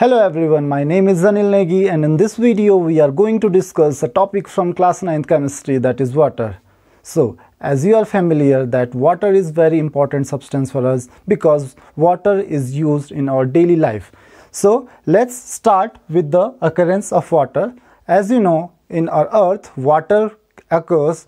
Hello everyone, my name is Anil Negi and in this video we are going to discuss a topic from class 9th chemistry that is water. So as you are familiar that water is very important substance for us because water is used in our daily life. So let's start with the occurrence of water. As you know in our earth water occurs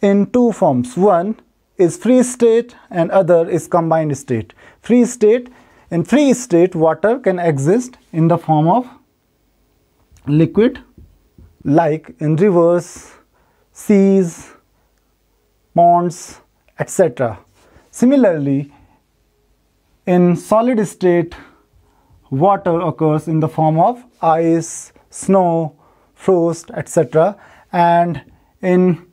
in two forms. One is free state and other is combined state. Free state in free state, water can exist in the form of liquid like in rivers, seas, ponds, etc. Similarly, in solid state, water occurs in the form of ice, snow, frost, etc. And in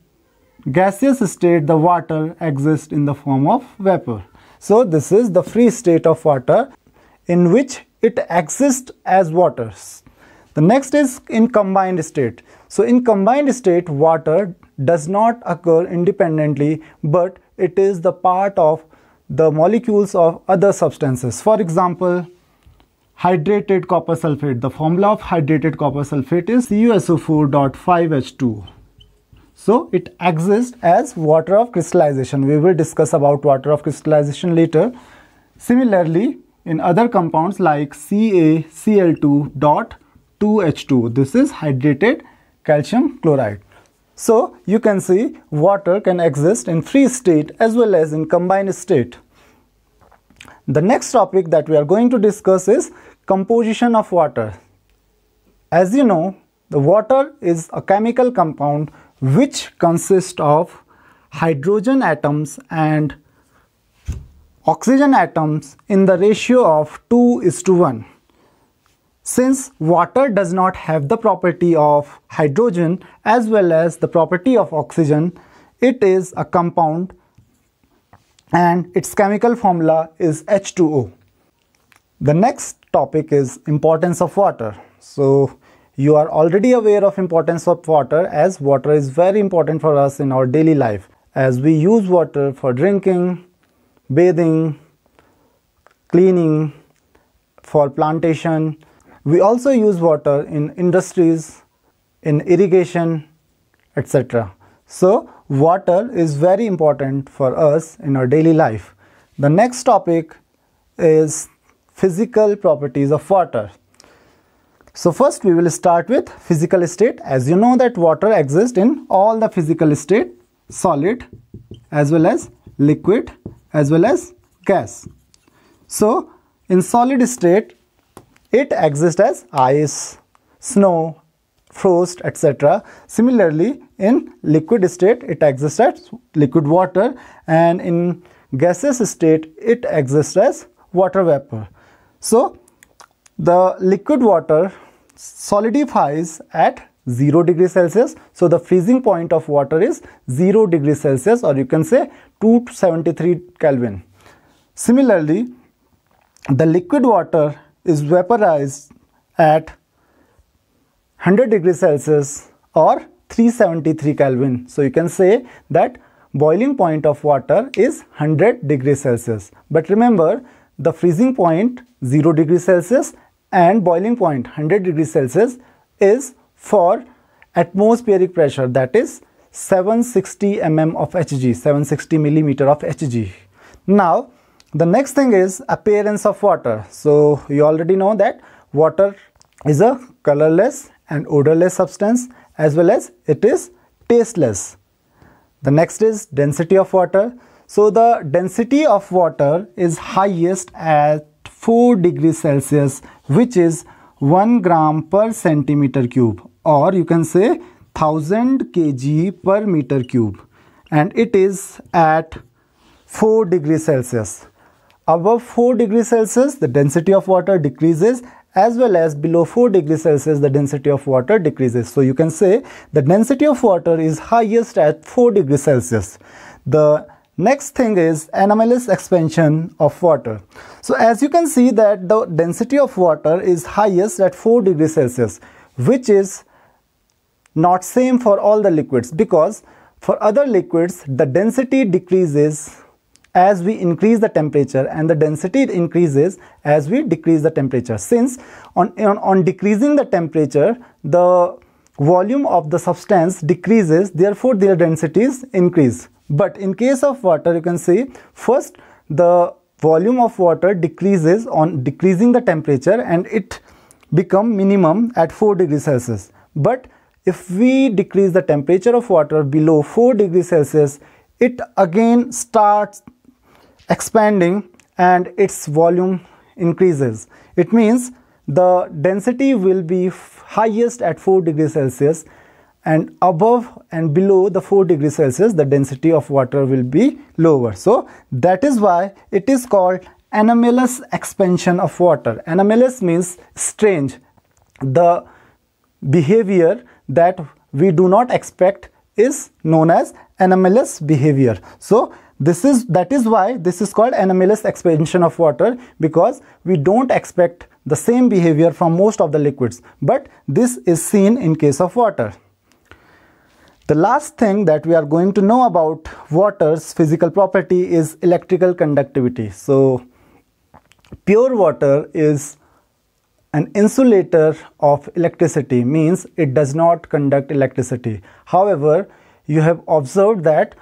gaseous state, the water exists in the form of vapor. So this is the free state of water in which it exists as waters. The next is in combined state. So in combined state water does not occur independently but it is the part of the molecules of other substances. For example, hydrated copper sulfate. The formula of hydrated copper sulfate is CuSO4.5H2. So it exists as water of crystallization. We will discuss about water of crystallization later. Similarly, in other compounds like CaCl2.2H2, this is hydrated calcium chloride. So you can see water can exist in free state as well as in combined state. The next topic that we are going to discuss is composition of water. As you know, the water is a chemical compound which consist of hydrogen atoms and oxygen atoms in the ratio of 2 is to 1. Since water does not have the property of hydrogen as well as the property of oxygen, it is a compound and its chemical formula is H2O. The next topic is importance of water. So you are already aware of importance of water as water is very important for us in our daily life as we use water for drinking, bathing, cleaning, for plantation. We also use water in industries, in irrigation, etc. So water is very important for us in our daily life. The next topic is physical properties of water. So first we will start with physical state. As you know that water exists in all the physical state, solid as well as liquid as well as gas. So in solid state, it exists as ice, snow, frost, etc. Similarly, in liquid state, it exists as liquid water and in gaseous state, it exists as water vapor. So, the liquid water solidifies at 0 degree Celsius. So the freezing point of water is 0 degree Celsius or you can say 273 Kelvin. Similarly, the liquid water is vaporized at 100 degree Celsius or 373 Kelvin. So you can say that boiling point of water is 100 degree Celsius. But remember the freezing point 0 degree Celsius and boiling point 100 degrees Celsius is for atmospheric pressure that is 760 mm of Hg, 760 millimeter of Hg. Now the next thing is appearance of water. So you already know that water is a colorless and odorless substance as well as it is tasteless. The next is density of water. So the density of water is highest at 4 degrees Celsius which is 1 gram per centimeter cube or you can say 1000 kg per meter cube and it is at 4 degree Celsius. Above 4 degree Celsius the density of water decreases as well as below 4 degree Celsius the density of water decreases. So you can say the density of water is highest at 4 degree Celsius. The Next thing is anomalous expansion of water. So as you can see that the density of water is highest at 4 degrees Celsius which is not same for all the liquids because for other liquids the density decreases as we increase the temperature and the density increases as we decrease the temperature. Since on, on, on decreasing the temperature, the volume of the substance decreases, therefore their densities increase. But in case of water, you can see first the volume of water decreases on decreasing the temperature and it become minimum at 4 degrees Celsius. But if we decrease the temperature of water below 4 degrees Celsius, it again starts expanding and its volume increases. It means the density will be highest at 4 degrees Celsius and above and below the 4 degrees Celsius the density of water will be lower. So that is why it is called anomalous expansion of water. Anomalous means strange. The behavior that we do not expect is known as anomalous behavior. So this is that is why this is called anomalous expansion of water because we don't expect the same behavior from most of the liquids but this is seen in case of water. The last thing that we are going to know about water's physical property is electrical conductivity. So pure water is an insulator of electricity means it does not conduct electricity. However, you have observed that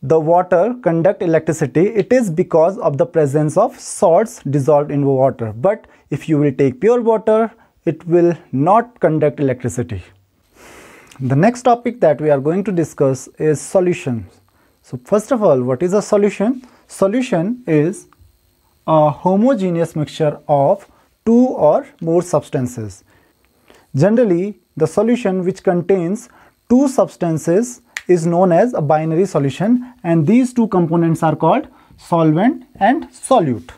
the water conduct electricity it is because of the presence of salts dissolved in water but if you will take pure water it will not conduct electricity the next topic that we are going to discuss is solution. So first of all, what is a solution? Solution is a homogeneous mixture of two or more substances. Generally, the solution which contains two substances is known as a binary solution and these two components are called solvent and solute.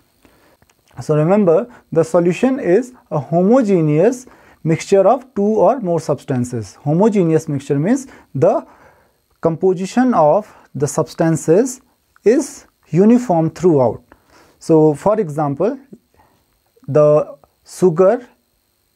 So remember, the solution is a homogeneous mixture of two or more substances. Homogeneous mixture means the composition of the substances is uniform throughout. So for example, the sugar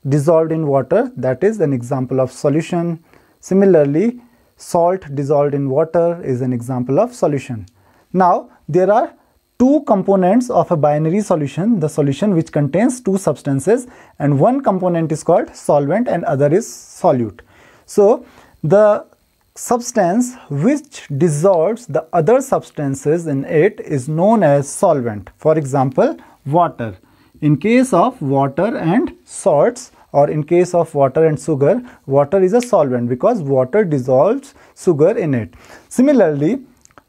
dissolved in water that is an example of solution. Similarly, salt dissolved in water is an example of solution. Now there are two components of a binary solution, the solution which contains two substances and one component is called solvent and other is solute. So the substance which dissolves the other substances in it is known as solvent. For example, water. In case of water and salts or in case of water and sugar, water is a solvent because water dissolves sugar in it. Similarly,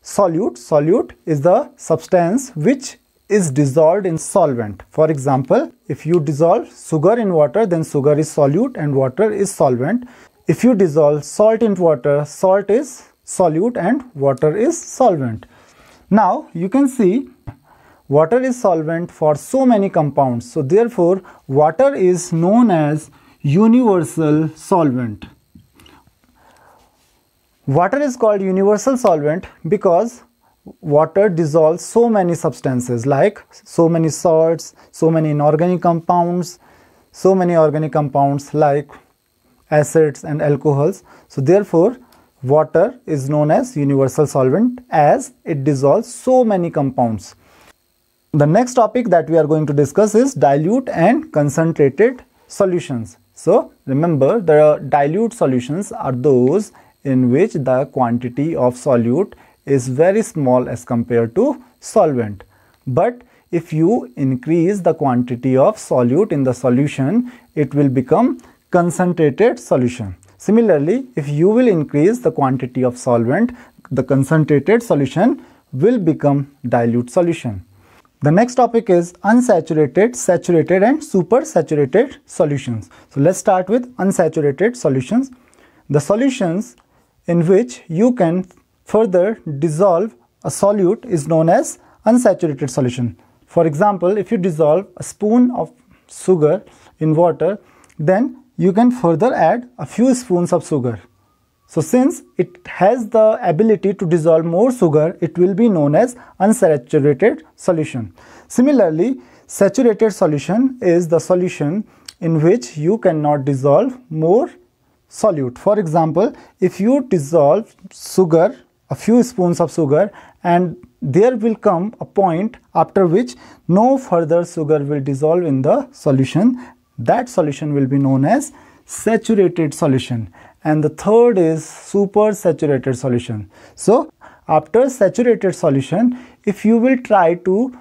solute. Solute is the substance which is dissolved in solvent. For example, if you dissolve sugar in water, then sugar is solute and water is solvent. If you dissolve salt in water, salt is solute and water is solvent. Now, you can see water is solvent for so many compounds. So, therefore, water is known as universal solvent. Water is called universal solvent because water dissolves so many substances like so many salts, so many inorganic compounds, so many organic compounds like acids and alcohols. So therefore, water is known as universal solvent as it dissolves so many compounds. The next topic that we are going to discuss is dilute and concentrated solutions. So remember the dilute solutions are those in which the quantity of solute is very small as compared to solvent. But if you increase the quantity of solute in the solution, it will become concentrated solution. Similarly, if you will increase the quantity of solvent, the concentrated solution will become dilute solution. The next topic is unsaturated, saturated and supersaturated solutions. So let's start with unsaturated solutions. The solutions in which you can further dissolve a solute is known as unsaturated solution. For example, if you dissolve a spoon of sugar in water, then you can further add a few spoons of sugar. So since it has the ability to dissolve more sugar, it will be known as unsaturated solution. Similarly, saturated solution is the solution in which you cannot dissolve more solute. For example, if you dissolve sugar, a few spoons of sugar and there will come a point after which no further sugar will dissolve in the solution. That solution will be known as saturated solution. And the third is super saturated solution. So after saturated solution, if you will try to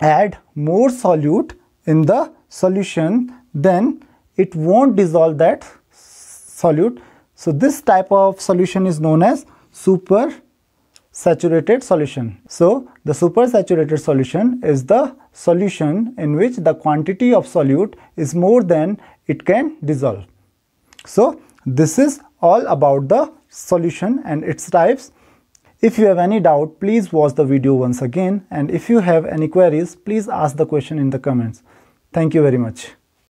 add more solute in the solution, then it won't dissolve that solute. So this type of solution is known as super saturated solution. So the supersaturated solution is the solution in which the quantity of solute is more than it can dissolve. So this is all about the solution and its types. If you have any doubt, please watch the video once again and if you have any queries, please ask the question in the comments. Thank you very much.